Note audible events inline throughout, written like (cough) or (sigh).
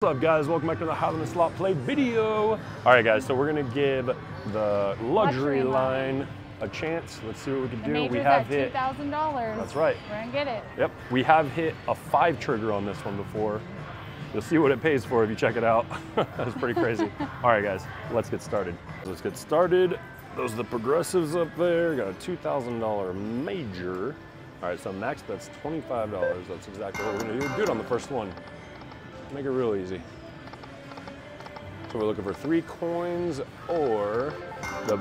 What's up guys, welcome back to the Highland Slot Play video. All right guys, so we're gonna give the luxury, Luxury line. line. a chance. Let's see what we can do. We have hit, $2,000. That's right. We're gonna get it. yep, we have hit a five trigger on this one before. You'll see what it pays for if you check it out. (laughs) That's pretty crazy. (laughs) All right guys, let's get started. Let's get started. Those are the progressives up there. Got a $2,000 major. All right, so max that's $25. That's exactly what we're gonna do. It on the first one. Make it real easy. So we're looking for three coins or the,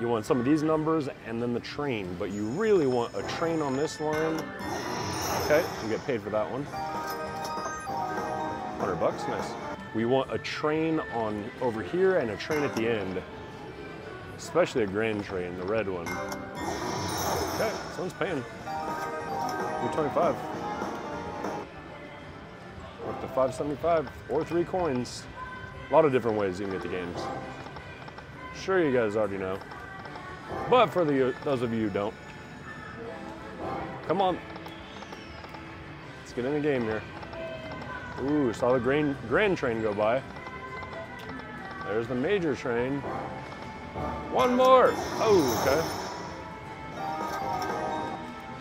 you want some of these numbers and then the train, but you really want a train on this line. Okay, you get paid for that one. 100 bucks, nice. We want a train on over here and a train at the end, especially a grand train, the red one. Okay, someone's paying. 225. Up to 575 or three coins. A lot of different ways you can get the games. Sure, you guys already know. But for the those of you who don't, come on. Let's get in the game here. Ooh, saw the grand, grand train go by. There's the major train. One more. Oh, okay.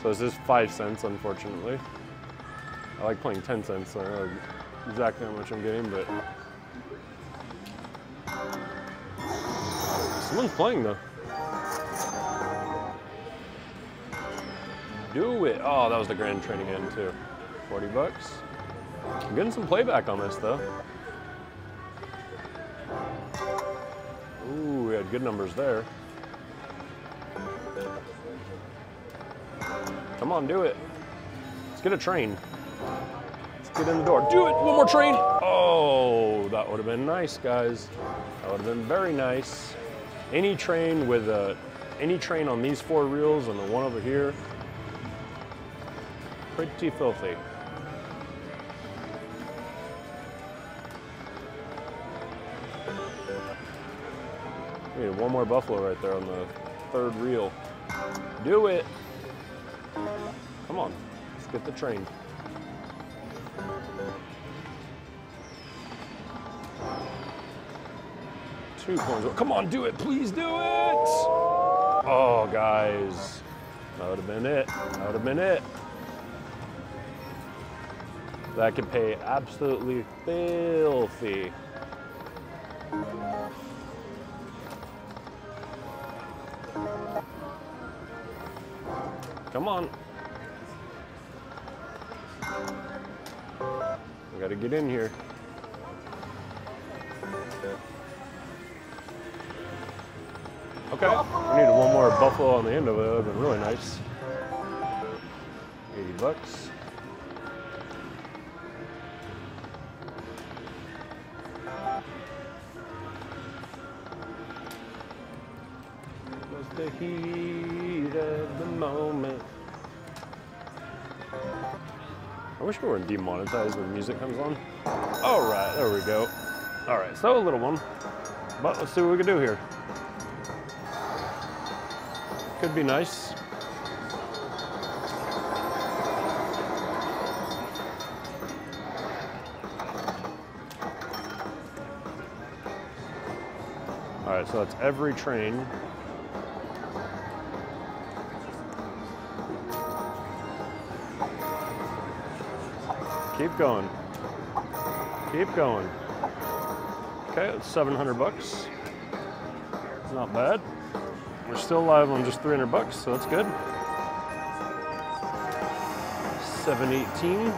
So this is five cents, unfortunately. I like playing 10 cents, so exactly how much I'm getting, but. Someone's playing though. Do it. Oh, that was the grand train again too. 40 bucks. I'm getting some playback on this though. Ooh, we had good numbers there. Come on, do it. Let's get a train. Get in the door. Do it! One more train! Oh, that would have been nice, guys. That would have been very nice. Any train with a, any train on these four reels and the one over here, pretty filthy. We need one more buffalo right there on the third reel. Do it! Come on, let's get the train. Two coins. Come on, do it, please do it! Oh, guys, that would have been it. That would have been it. That could pay absolutely filthy. Come on. We gotta get in here. We needed one more buffalo on the end of it. That would have been really nice. 80 bucks. Was the heat of the moment. I wish we weren't demonetized when music comes on. All right, there we go. All right, so a little one, but let's see what we can do here. Could be nice. All right, so that's every train. Keep going. Keep going. Okay, that's 700 bucks. Not bad. We're still live on just 300 bucks, so that's good. 718.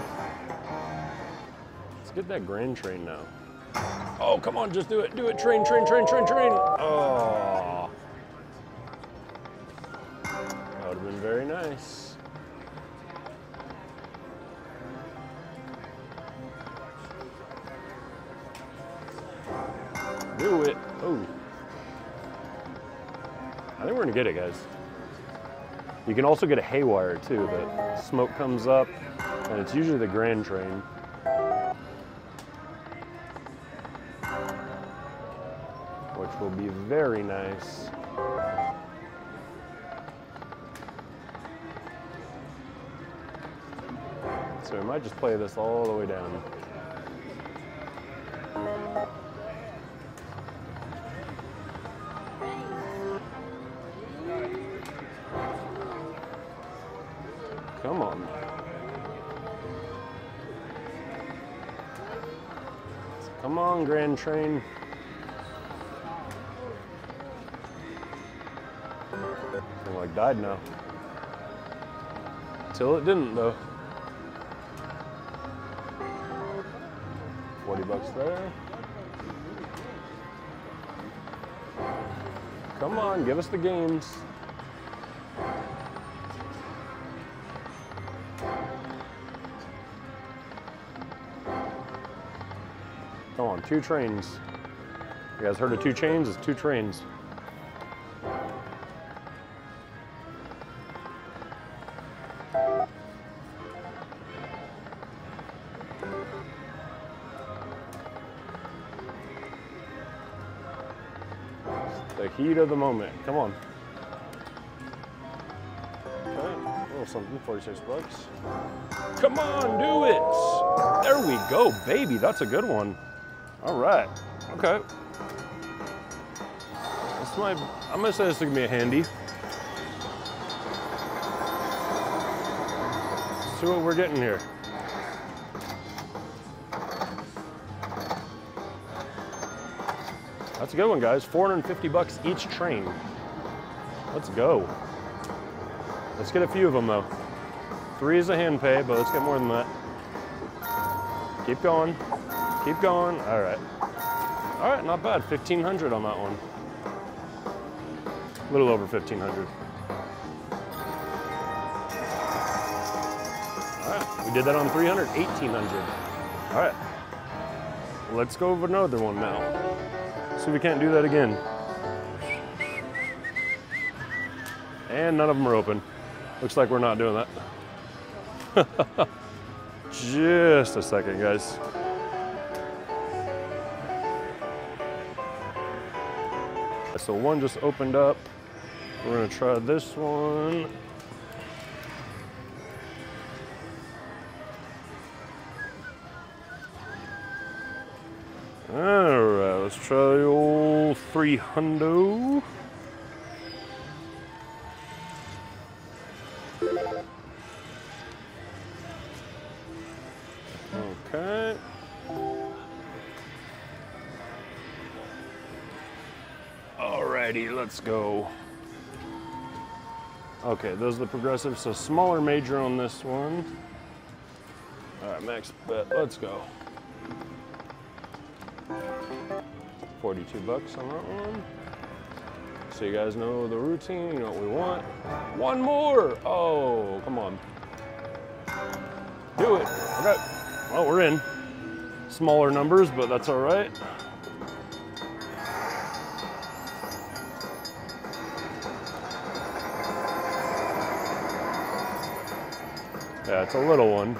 Let's get that grand train now. Oh, come on, just do it, do it. Train, train, train, train, train. Oh. That would have been very nice. Do it. Oh. I think we're gonna get it, guys. You can also get a haywire too, that smoke comes up, and it's usually the grand train. Which will be very nice. So we might just play this all the way down. 10 train. Like died now. Till it didn't though. 40 bucks there. Come on, give us the games. Two trains. You guys heard of 2 Chainz? It's two trains. The heat of the moment. Come on. Okay, a little something, 46 bucks. Come on, do it. There we go, baby. That's a good one. All right. Okay. This might, I'm gonna say this is gonna be a handy. Let's see what we're getting here. That's a good one, guys. 450 bucks each train. Let's go. Let's get a few of them though. Three is a hand pay, but let's get more than that. Keep going. Keep going. All right. All right, not bad. 1500 on that one. A little over 1500. All right, we did that on 300, 1800. All right. Let's go over another one now. See if we can't do that again. And none of them are open. Looks like we're not doing that. (laughs) Just a second, guys. So one just opened up. We're gonna try this one. All right, let's try the old 300. Let's go. Okay, those are the progressives. So smaller major on this one. All right, max bet. Let's go. 42 bucks on that one. So you guys know the routine, you know what we want. One more. Oh, come on. Do it. Okay. Well, we're in. Smaller numbers, but that's all right. Yeah, it's a little one.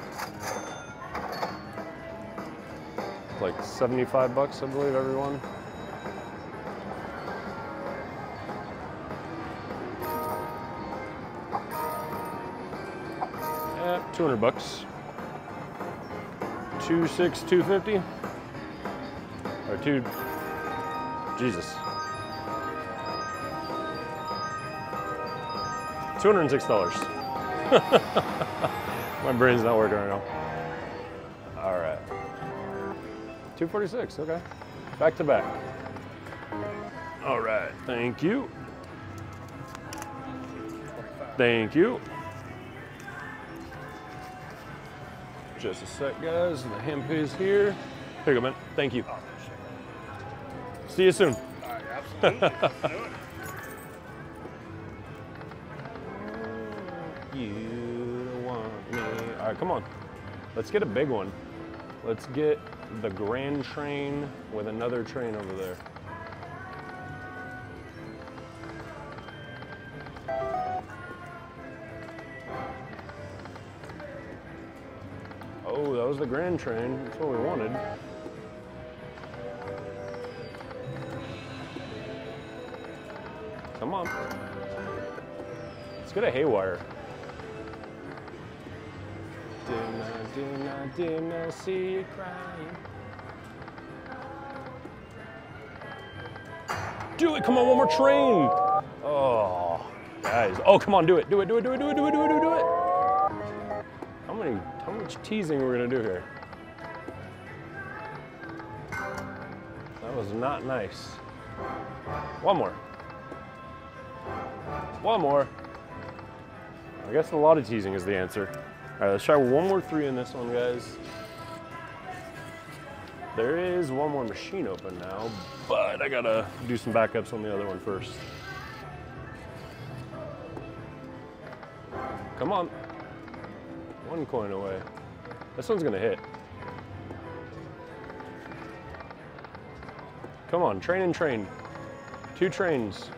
Like 75 bucks, I believe, everyone. Yeah, 200 bucks. Two six two fifty, or two. Jesus. Two hundred and six dollars. (laughs) My brain's not working right now. All right. 246, okay. Back to back. All right, thank you. Thank you. Just a sec, guys. The hemp is here. Here you go, man. Thank you. Oh, See you soon. All right, absolutely. (laughs) come on. Let's get a big one. Let's get the Grand Train with another train over there. Oh, that was the Grand Train. That's what we wanted. Come on. Let's get a haywire. Didn't I, didn't I, see crying? Do it! Come on, one more train! Oh, guys. Oh, come on, do it, do it, do it, do it, do it, do it, do it, do it, do it! How much teasing we're gonna do here. That was not nice. One more. One more. I guess a lot of teasing is the answer. All right, let's try one more three in this one, guys. There is one more machine open now, but I gotta do some backups on the other one first. Come on. One coin away. This one's gonna hit. Come on, train and train. Two trains.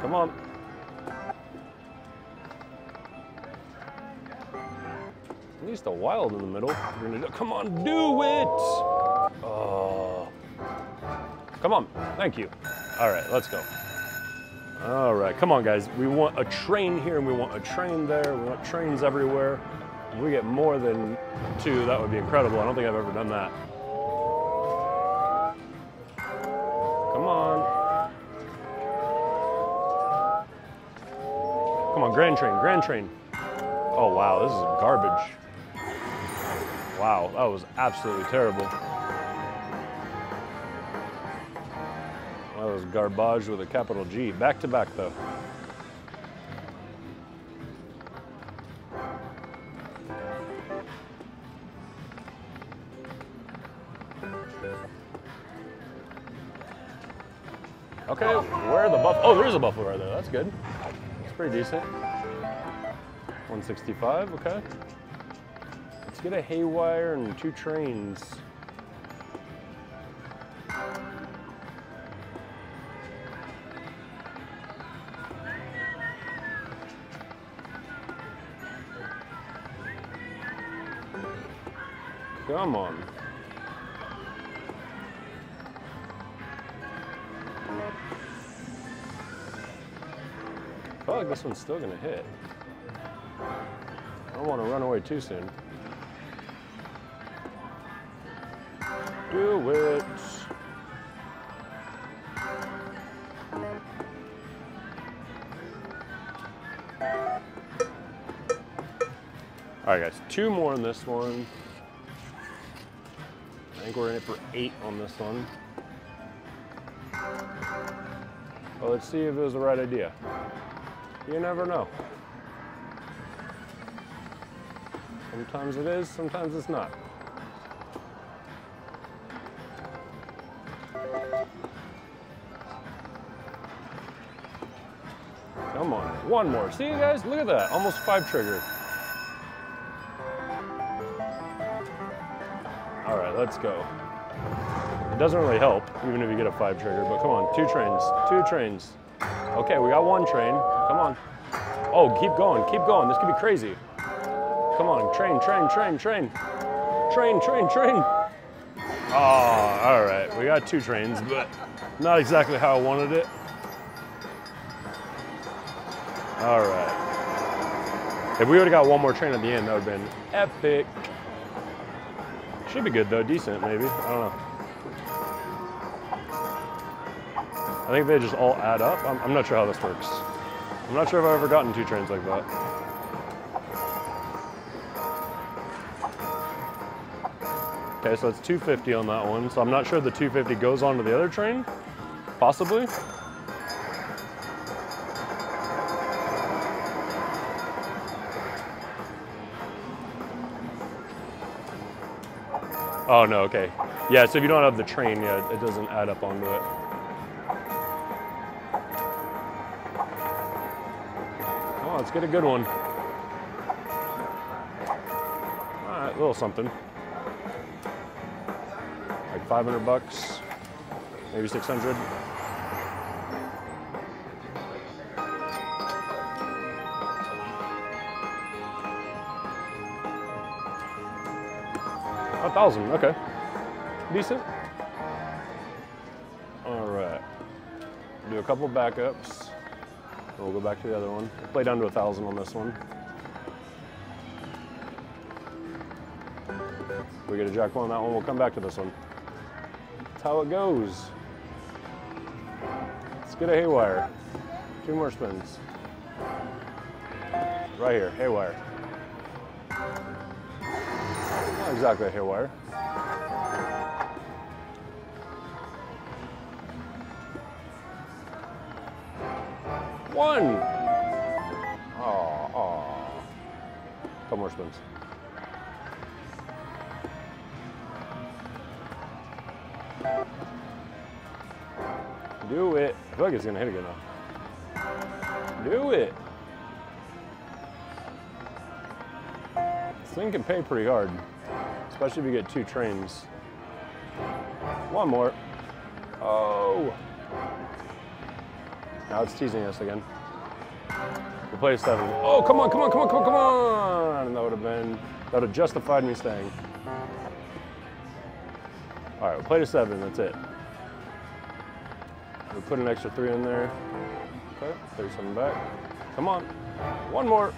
Come on. At least a wild in the middle. We're gonna do, come on, do it! Oh. Come on, thank you. All right, let's go. All right, come on, guys. We want a train here and we want a train there. We want trains everywhere. If we get more than two, that would be incredible. I don't think I've ever done that. Grand Train, Grand Train. Oh, wow, this is garbage. Wow, that was absolutely terrible. That was garbage with a capital G. Back to back, though. Okay, where are the buff? Oh, there is a buffalo right there. That's good. It's pretty decent. 165, okay. Let's get a haywire and two trains. Come on. Feel like this one's still gonna hit. Want to run away too soon. Do it. All right, guys, two more on this one. I think we're in it for eight on this one. Well, let's see if it was the right idea. You never know. Sometimes it is, sometimes it's not. Come on, one more. See you guys, look at that, almost five trigger. All right, let's go. It doesn't really help, even if you get a five trigger, but come on, two trains, two trains. Okay, we got one train, come on. Oh, keep going, keep going, this could be crazy. Come on, train, train, train, train. Train, train, train. Oh, all right, we got two trains, but not exactly how I wanted it. All right. If we would have got one more train at the end, that would have been epic. Should be good though, decent maybe. I don't know. I think they just all add up. I'm, I'm not sure how this works. I'm not sure if I've ever gotten two trains like that. Okay, so it's 250 on that one. So I'm not sure the 250 goes on to the other train. Possibly. Oh no, okay. Yeah, so if you don't have the train, yet, it doesn't add up onto it. Oh, let's get a good one. All right, a little something. Like 500 bucks, maybe 600. A thousand, okay. Decent. All right. Do a couple backups. We'll go back to the other one. Play down to a thousand on this one. We get a jack on that one, we'll come back to this one. That's how it goes. Let's get a haywire. Two more spins. Right here, haywire. Not exactly a haywire. One. Oh, oh. Couple more spins. Do it. I feel like it's gonna hit again now. Do it. This thing can pay pretty hard, especially if you get two trains. One more. Oh. Now it's teasing us again. We play seven. Oh, come on, come on, come on, come on, come on. And that would have been, that would have justified me staying. We played a seven, that's it. We put an extra three in there. Okay, 37 back. Come on, one more.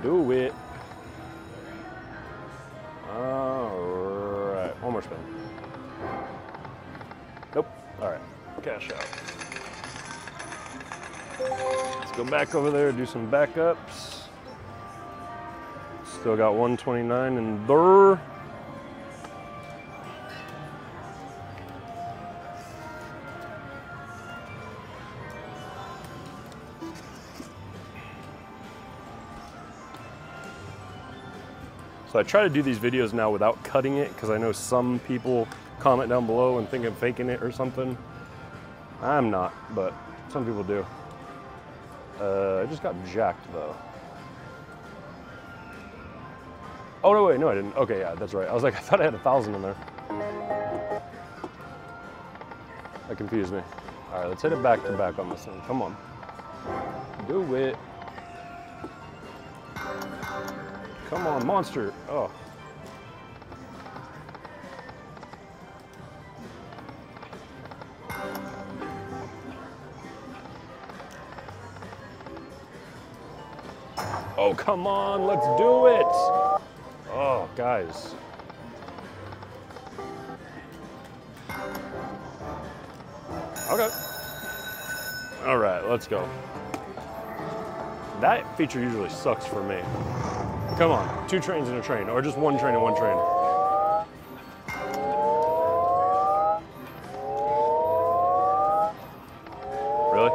Do it. All right, one more spin. Nope, all right, cash out. Let's go back over there, do some backups. Still got 129 in there. So I try to do these videos now without cutting it because I know some people comment down below and think I'm faking it or something. I'm not, but some people do. Uh, I just got jacked though. Oh no, wait, no, I didn't. Okay, yeah, that's right. I was like, (laughs) I thought I had a thousand in there. That confused me. All right, let's hit it back to back on this one. Come on. Do it. Come on, monster. Oh. Oh, come on, let's do it. Guys. Okay. All right, let's go. That feature usually sucks for me. Come on, two trains in a train, or just one train and one train. Really?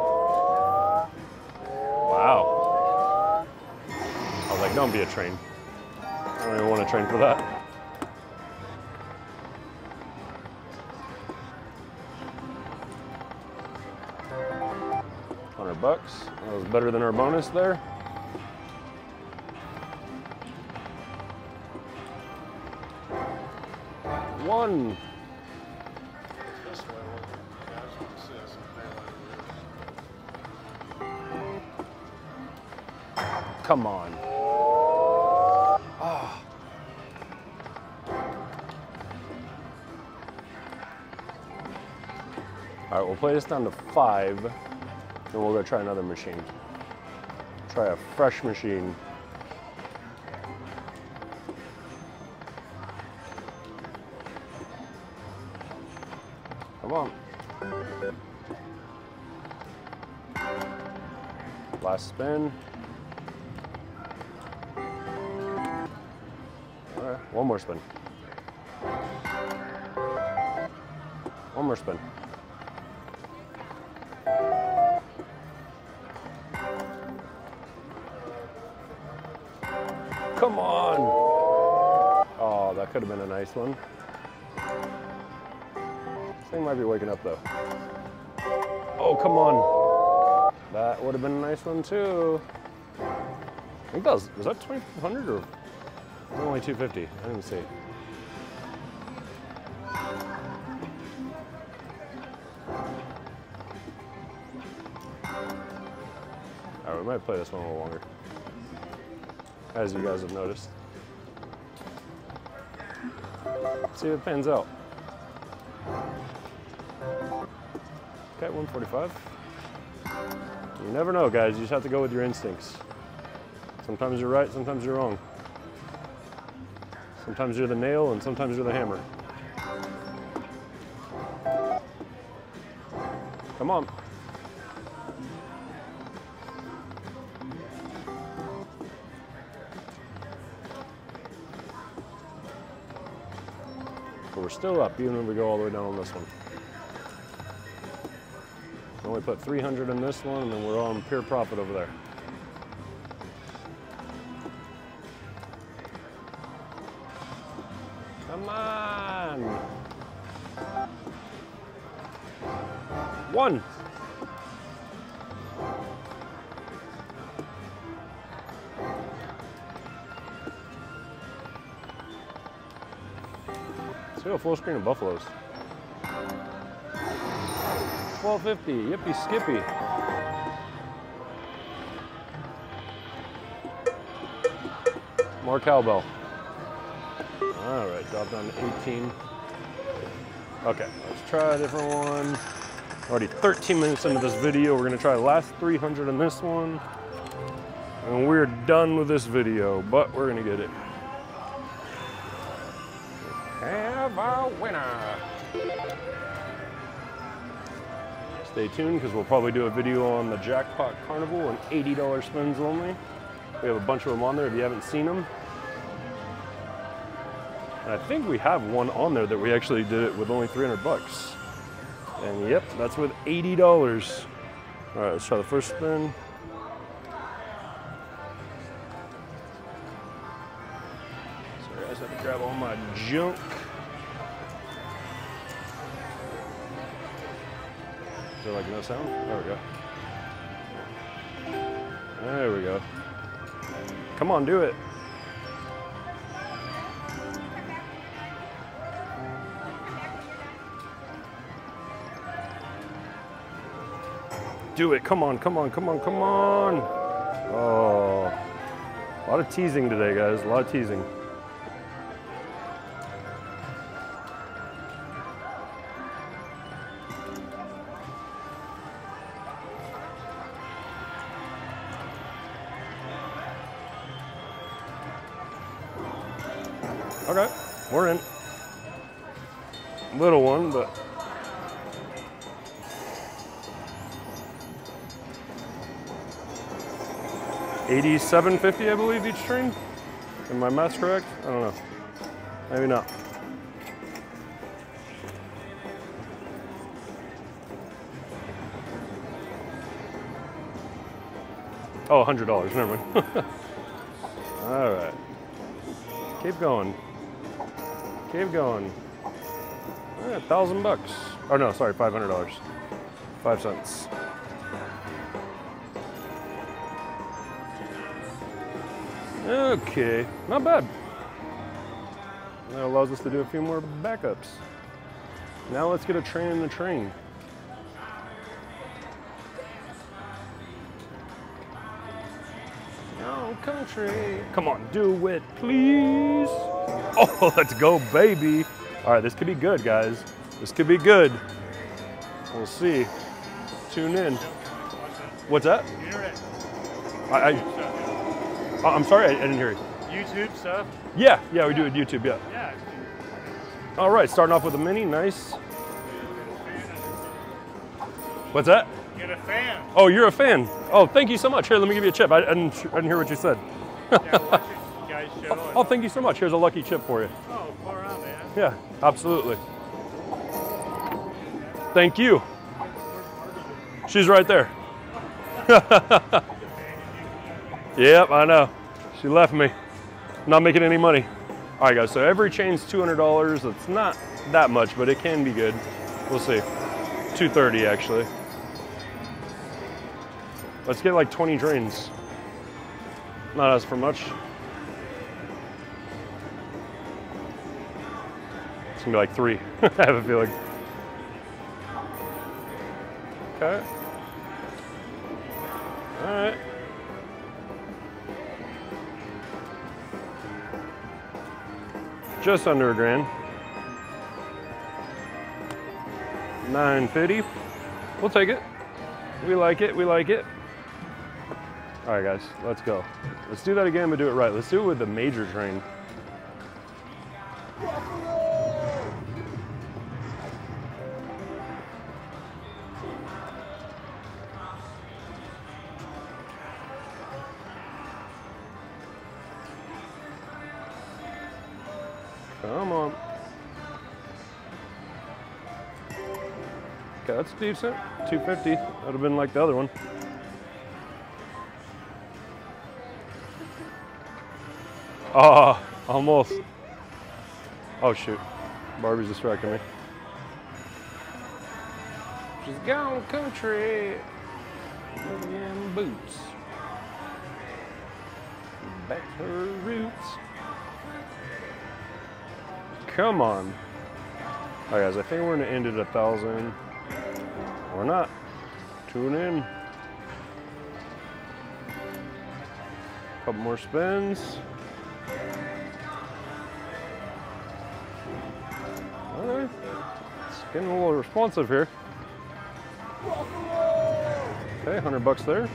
Wow. I was like, don't be a train. I don't even want a train for that. Hundred bucks. That was better than our bonus there. One. Come way, play this down to five, then we'll go try another machine. Try a fresh machine. Come on. Last spin. All right, one more spin. One more spin. Come on. Oh, that could have been a nice one. This thing might be waking up though. Oh, come on. That would have been a nice one too. I think that was, was that 2500 or only 250? I didn't see. All right, we might play this one a little longer, as you guys have noticed. Let's see if it pans out. Okay, 145. You never know, guys. You just have to go with your instincts. Sometimes you're right, sometimes you're wrong. Sometimes you're the nail and sometimes you're the hammer. Come on. Still up, even if we go all the way down on this one. Only put 300 in this one, and then we're on pure profit over there. Come on. One. Full screen of buffaloes. 1250, yippee skippy. More cowbell. All right, drop down to 18. Okay, let's try a different one. Already 13 minutes into this video. We're gonna try the last 300 in this one. And we're done with this video, but we're gonna get it. A winner. Stay tuned because we'll probably do a video on the Jackpot Carnival and $80 spins only. We have a bunch of them on there if you haven't seen them. And I think we have one on there that we actually did it with only 300 bucks. And yep, that's with $80. All right, let's try the first spin. Sorry, I just have to grab all my junk. There like no sound? There we go. There we go. Come on, do it. Do it. Come on, come on, come on, come on. Oh. A lot of teasing today, guys. A lot of teasing. 87.50, I believe, each train. Am I math correct? I don't know. Maybe not. Oh, $100, never mind. (laughs) All right. Keep going. Keep going. Eh, a thousand bucks. Oh no, sorry, $500. Five cents. Okay, not bad. That allows us to do a few more backups. Now let's get a train in the train. Country. Come on, do it, please. (laughs) Oh, let's go, baby. All right, this could be good, guys. This could be good. We'll see. Tune in. What's that? I, I, Oh, I'm sorry, I, didn't hear you. YouTube stuff. Yeah, yeah, we do it YouTube, yeah. Yeah. All right, starting off with a mini, nice. What's that? Get a fan. Oh, you're a fan. Oh, thank you so much. Here, let me give you a chip. I, I, didn't, I didn't hear what you said. (laughs) Yeah, guys show. and- Oh, thank you so much. Here's a lucky chip for you. Oh, far out, man. Yeah, absolutely. Thank you. She's right there. (laughs) yep, I know. She left me. Not making any money. All right, guys, so every chain's $200. It's not that much, but it can be good. We'll see. 230 actually. Let's get like 20 drains. Not as for much. It's gonna be like three. (laughs) I have a feeling. Okay. Just under a grand. 950. We'll take it. We like it. We like it. All right, guys, let's go. Let's do that again, but do it right. Let's do it with the major train. 250, 250. That would have been like the other one. Ah, oh, almost. Oh, shoot. Barbie's distracting me. She's gone country. in boots. Back to her roots. Come on. All right, guys, I think we're going to end at a 1,000. Or not. Tune in. Couple more spins. All right. It's getting a little responsive here. Okay, 100 bucks there.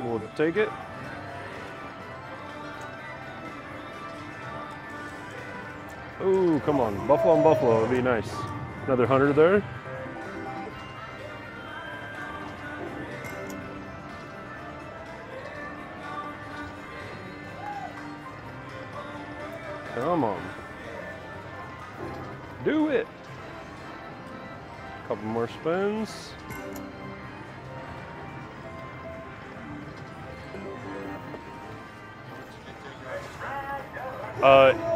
We'll take it. Ooh, come on. Buffalo and Buffalo would be nice. Another 100 there.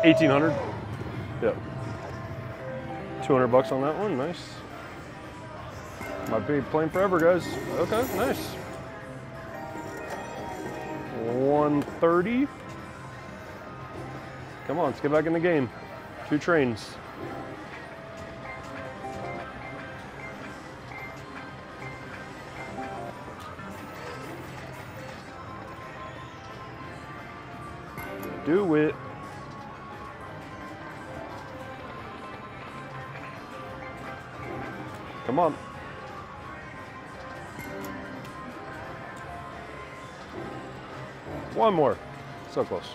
1800. Yep. 200 bucks on that one. Nice. Might be playing forever, guys. Okay, nice. 130. Come on, let's get back in the game. Two trains. Do it. Come on. One more. So close.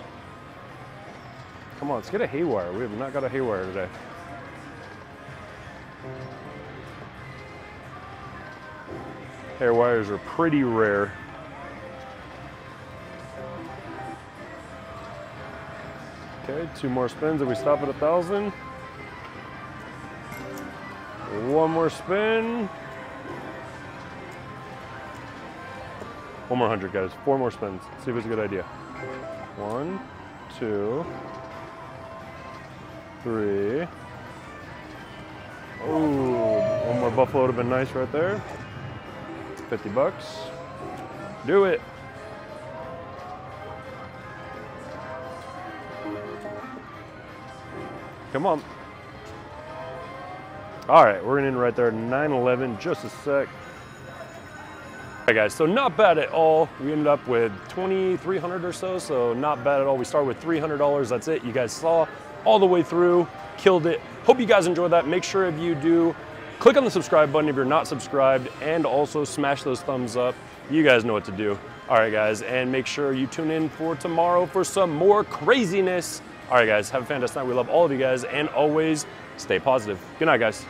Come on, let's get a haywire. We have not got a haywire today. Haywires are pretty rare. Okay, two more spins and we stop at a thousand. More spin. One more hundred, guys. Four more spins. See if it's a good idea. One, two, three. Oh, one more buffalo would have been nice right there. 50 bucks. Do it. Come on. All right, we're gonna end right there, 911, just a sec. All right guys, so not bad at all. We ended up with 2,300 or so, so not bad at all. We started with $300, that's it. You guys saw all the way through, killed it. Hope you guys enjoyed that. Make sure if you do, click on the subscribe button if you're not subscribed, and also smash those thumbs up. You guys know what to do. All right guys, and make sure you tune in for tomorrow for some more craziness. All right guys, have a fantastic night. We love all of you guys, and always stay positive. Good night guys.